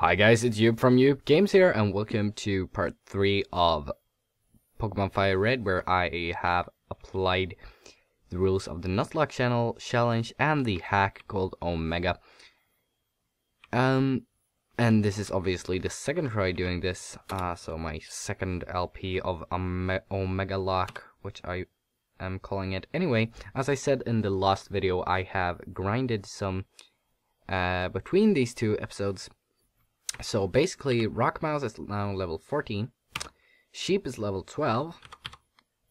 Hi guys, it's Yuip from Yuip Games here, and welcome to part 3 of Pokemon Fire Red, where I have applied the rules of the Nuzlocke channel challenge and the hack called Omega. Um, and this is obviously the second try doing this, uh, so my second LP of Ome Omegalocke, which I am calling it. Anyway, as I said in the last video, I have grinded some uh, between these two episodes so basically, Rock Mouse is now level 14. Sheep is level 12.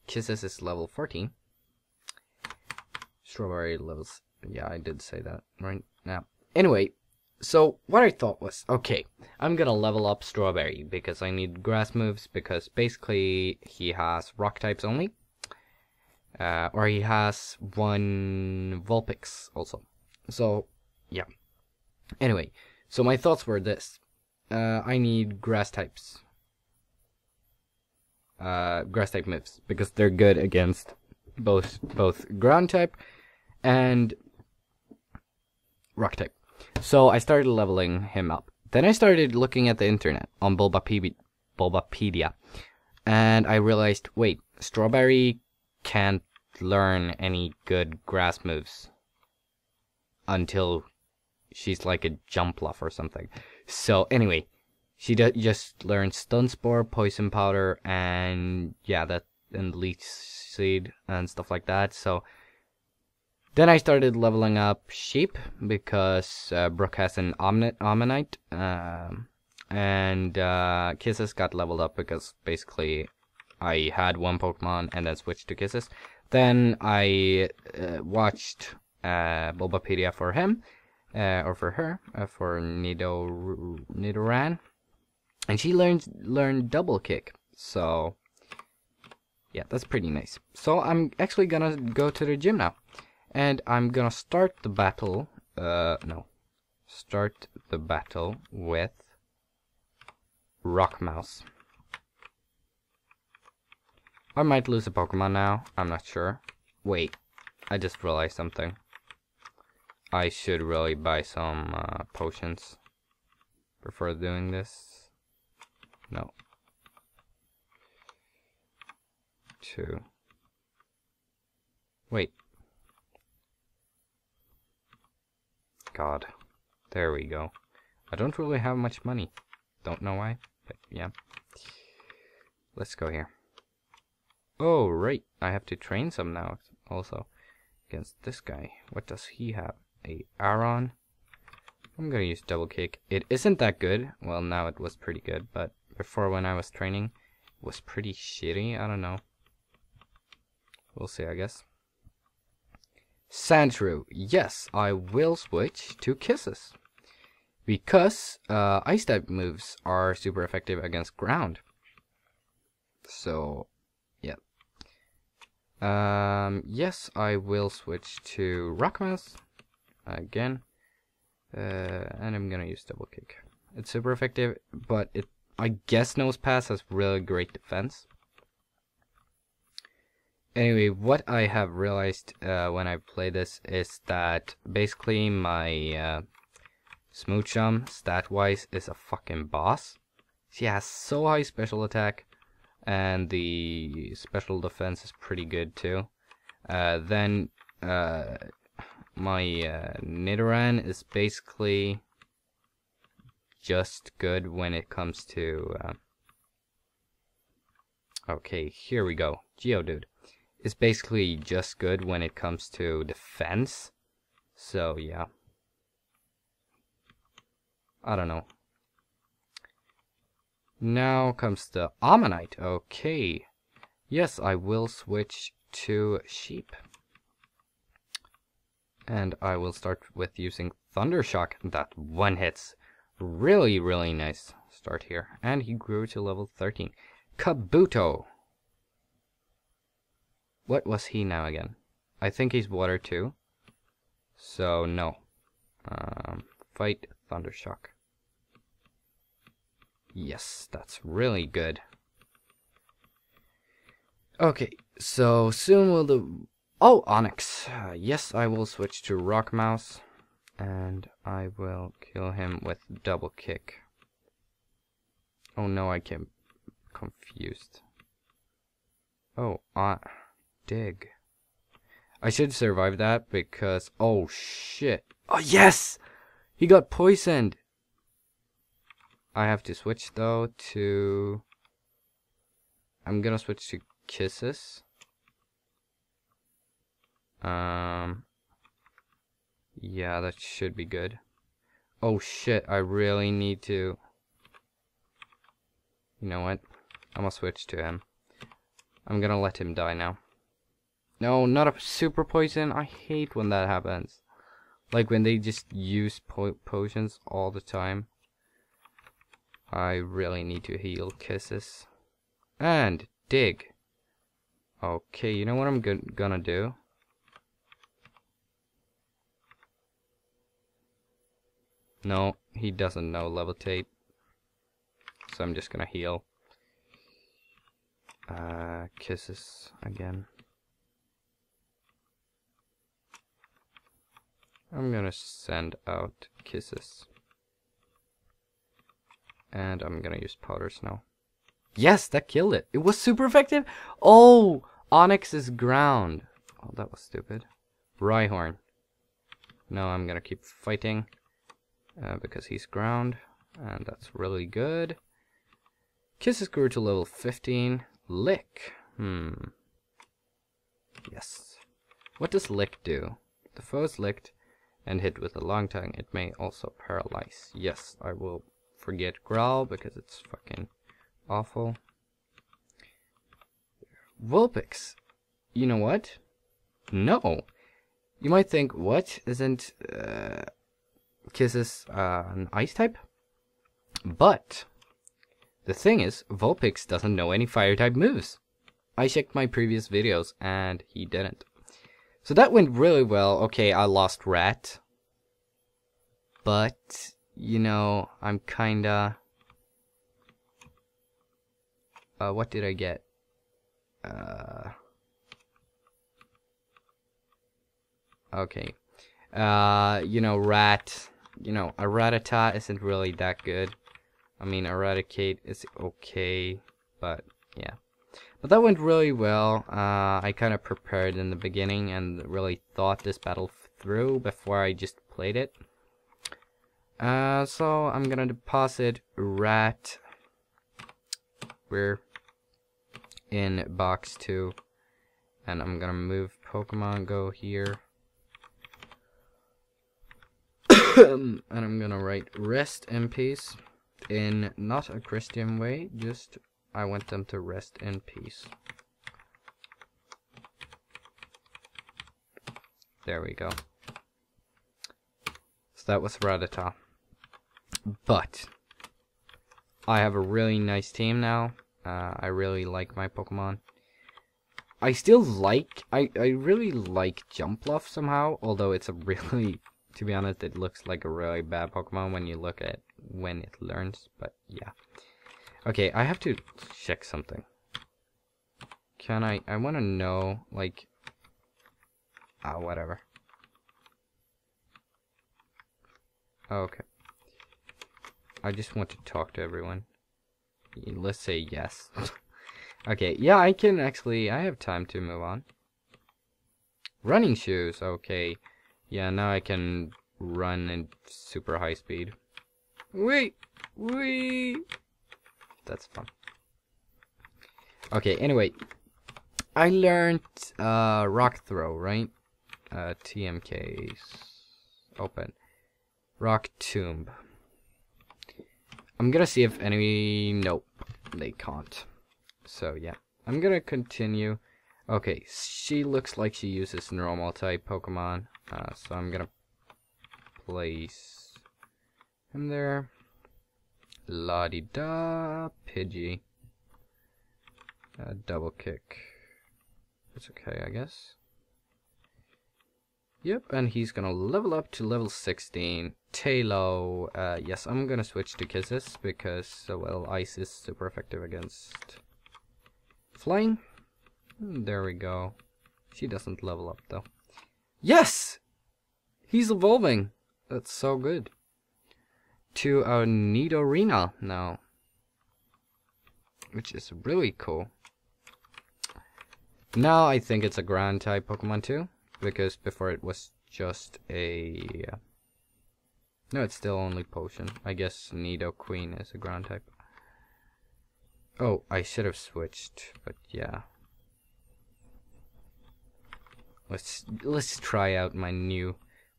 Kisses is level 14. Strawberry levels. Yeah, I did say that right now. Anyway, so what I thought was, okay, I'm gonna level up Strawberry because I need grass moves because basically he has rock types only. Uh, or he has one Vulpix also. So, yeah. Anyway, so my thoughts were this uh, I need grass types. Uh, grass type moves because they're good against both both ground type and rock type. So I started leveling him up. Then I started looking at the internet on Bulbapedia, and I realized, wait, Strawberry can't learn any good grass moves until she's like a Jumpluff or something. So anyway, she just learned stun spore, poison powder, and yeah, that and leech seed and stuff like that. So then I started leveling up sheep because uh, Brooke has an Omni- Omanyte, um, and uh, Kisses got leveled up because basically I had one Pokemon and then switched to Kisses. Then I uh, watched uh, Bulbapedia for him, uh, or for her, uh, for Nido Nidoran, and she learned learned double kick. So yeah, that's pretty nice. So I'm actually gonna go to the gym now, and I'm gonna start the battle. Uh, no, start the battle with Rock Mouse. I might lose a Pokemon now. I'm not sure. Wait, I just realized something. I should really buy some uh, potions before doing this. No. Two. Wait. God. There we go. I don't really have much money. Don't know why, but yeah. Let's go here. Oh, right. I have to train some now also against this guy. What does he have? A Aron. I'm gonna use double kick. It isn't that good. Well, now it was pretty good, but before when I was training, it was pretty shitty. I don't know. We'll see, I guess. Sandshrew. Yes, I will switch to Kisses. Because uh, ice type moves are super effective against ground. So, yeah. Um, yes, I will switch to Rockmouse again. Uh, and I'm gonna use double kick. It's super effective, but it I guess Nosepass has really great defense. Anyway, what I have realized uh, when I play this is that basically my uh, Smoochum, stat-wise, is a fucking boss. She has so high special attack, and the special defense is pretty good too. Uh, then uh, my uh, Nidoran is basically just good when it comes to. Uh, okay, here we go. Geodude is basically just good when it comes to defense. So yeah. I don't know. Now comes the Omanyte. Okay. Yes, I will switch to sheep. And I will start with using Thundershock. That one hits. Really, really nice start here. And he grew to level 13. Kabuto! What was he now again? I think he's water too. So, no. Um, fight Thundershock. Yes, that's really good. Okay, so soon will the Oh, Onix. Uh, yes, I will switch to Rock Mouse. And I will kill him with double kick. Oh no, I came confused. Oh, uh, dig. I should survive that because, oh shit. Oh yes! He got poisoned! I have to switch though to, I'm gonna switch to kisses. Um, yeah, that should be good. Oh shit, I really need to... You know what? I'm gonna switch to him. I'm gonna let him die now. No, not a super poison. I hate when that happens. Like when they just use po potions all the time. I really need to heal kisses. And dig. Okay, you know what I'm go gonna do? No, he doesn't know levitate. So I'm just gonna heal. Uh, kisses again. I'm gonna send out kisses. And I'm gonna use powder snow. Yes, that killed it. It was super effective. Oh, Onix is ground. Oh, that was stupid. Rhyhorn. No, I'm gonna keep fighting uh, because he's ground, and that's really good. Kisses grew to level 15. Lick. Hmm. Yes. What does lick do? The foe is licked and hit with a long tongue. It may also paralyze. Yes, I will forget growl because it's fucking awful. Vulpix. You know what? No. You might think, what? Isn't uh, Kisses uh, an ice type? But the thing is, Vulpix doesn't know any fire type moves. I checked my previous videos and he didn't. So that went really well. Okay, I lost Rat. But, you know, I'm kinda... Uh, what did I get? Uh... Okay. Uh, you know, Rat you know, a Rattata isn't really that good. I mean, Raticate is okay, but yeah. But that went really well. Uh, I kind of prepared in the beginning and really thought this battle through before I just played it. Uh, so I'm gonna deposit Rat. We're in box 2. And I'm gonna move Pokemon Go here. And I'm gonna write rest in peace in not a Christian way, just I want them to rest in peace. There we go. So that was Rattata. But I have a really nice team now. Uh, I really like my Pokemon. I still like, I, I really like Jumpluff somehow, although it's a really to be honest, it looks like a really bad Pokemon when you look at when it learns, but yeah. Okay, I have to check something. Can I, I want to know, like, ah, oh, whatever. Okay. I just want to talk to everyone. Let's say yes. okay, yeah, I can actually, I have time to move on. Running shoes, okay. Yeah, now I can run in super high speed. Wait, wait. That's fun. Okay, anyway. I learned uh, rock throw, right? Uh, TM Case. Open. Rock tomb. I'm gonna see if any... Nope. They can't. So, yeah. I'm gonna continue. Okay, she looks like she uses normal type Pokemon. Uh, so I'm gonna place him there. La di da, Pidgey. Uh, double kick. It's okay, I guess. Yep, and he's gonna level up to level 16. Taillow, uh, yes, I'm gonna switch to Kisses because, uh, well, Ice is super effective against Flying. There we go. She doesn't level up though. Yes! He's evolving. That's so good. To a Nidorina now. which is really cool. Now I think it's a ground type Pokemon too, because before it was just a... No, it's still only poison. I guess Nidoqueen is a ground type. Oh, I should have switched, but yeah. Let's let's try out my new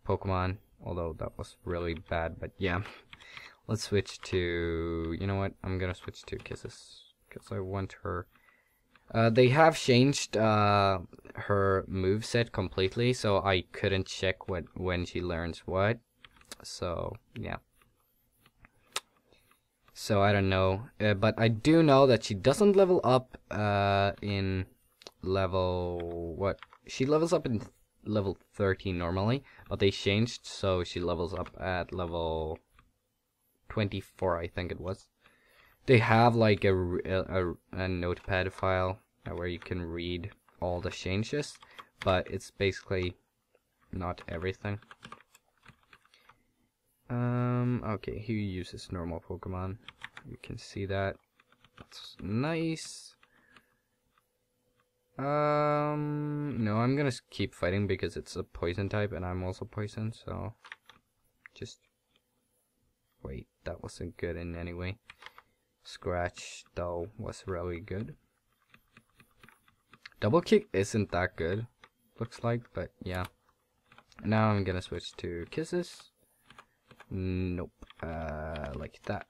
Pokemon. Although that was really bad, but yeah. Let's switch to you know what? I'm gonna switch to Kisses because I want her. Uh, they have changed uh, her move set completely, so I couldn't check what when she learns what. So yeah. So I don't know, uh, but I do know that she doesn't level up uh, in level what she levels up in level 13 normally, but they changed so she levels up at level 24, I think it was. They have like a, a, a notepad file where you can read all the changes, but it's basically not everything. Um, okay, he uses normal Pokemon. You can see that. That's nice. Um, no, I'm gonna keep fighting because it's a poison type and I'm also poison, so just wait, that wasn't good in any way. Scratch, though, was really good. Double kick isn't that good, looks like, but yeah. Now I'm gonna switch to kisses. Nope, uh, like that.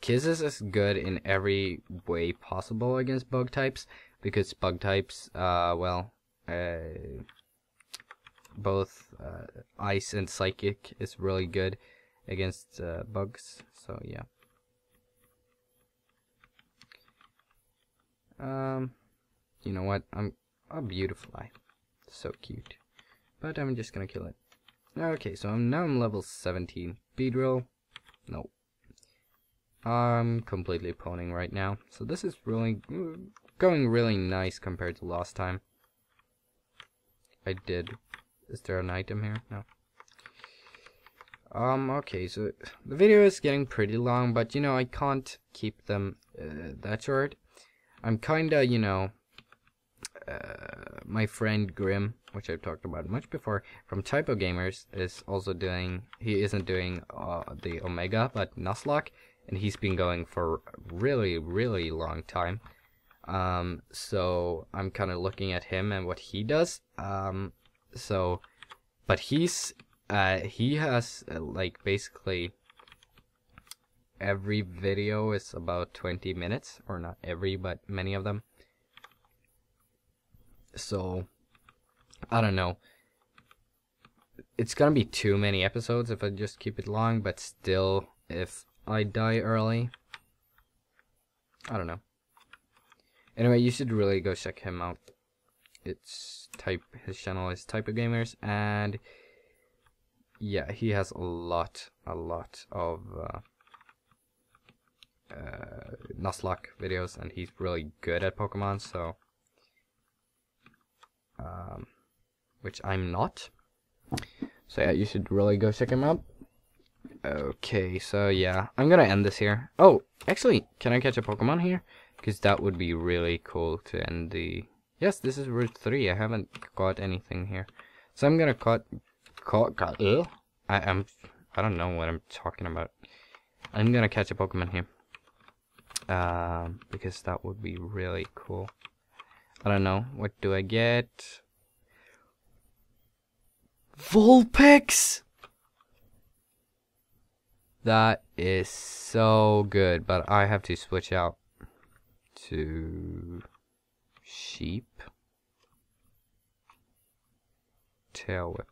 Kisses is good in every way possible against bug types, because bug types, uh, well, uh, both uh, ice and psychic is really good against uh, bugs. So yeah. Um, you know what? I'm a beautiful eye, so cute. But I'm just gonna kill it. Okay, so I'm now I'm level 17. Beedrill, no. I'm completely poning right now, so this is really going really nice compared to last time. I did. Is there an item here? No. Um, okay, so the video is getting pretty long, but you know, I can't keep them uh, that short. I'm kinda, you know, uh, my friend Grim, which I've talked about much before, from Typo Gamers, is also doing, he isn't doing uh, the Omega, but Nuzlocke, and he's been going for really, really long time. Um, so I'm kind of looking at him and what he does. Um, so, but he's, uh, he has, uh, like, basically, every video is about 20 minutes, or not every, but many of them. So, I don't know. It's gonna be too many episodes if I just keep it long, but still, if I die early, I don't know. Anyway, you should really go check him out. It's type his channel is Typo Gamers, and yeah, he has a lot, a lot of uh, uh, Nuzlocke videos, and he's really good at Pokemon. So, um, which I'm not. So yeah, you should really go check him out. Okay, so yeah, I'm gonna end this here. Oh, actually, can I catch a Pokemon here? Because that would be really cool to end the... Yes, this is Route 3. I haven't caught anything here. So I'm gonna cut... Cut uh, I am... I don't know what I'm talking about. I'm gonna catch a Pokemon here. Um, because that would be really cool. I don't know. What do I get? Vulpix! That is so good, but I have to switch out to sheep. Tail whip.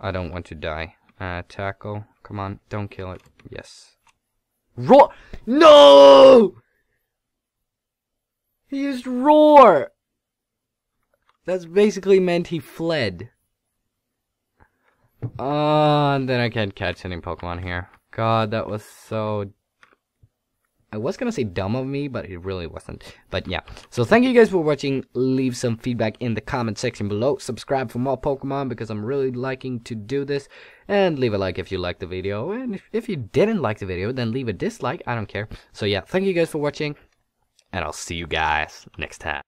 I don't want to die. Uh, tackle. Come on, don't kill it. Yes. Roar! No! He used roar! That's basically meant he fled. Uh, then I can't catch any Pokemon here. God, that was so I was gonna say dumb of me, but it really wasn't. But yeah. So thank you guys for watching. Leave some feedback in the comment section below. Subscribe for more Pokemon because I'm really liking to do this. And leave a like if you liked the video. And if, if you didn't like the video, then leave a dislike. I don't care. So yeah, thank you guys for watching. And I'll see you guys next time.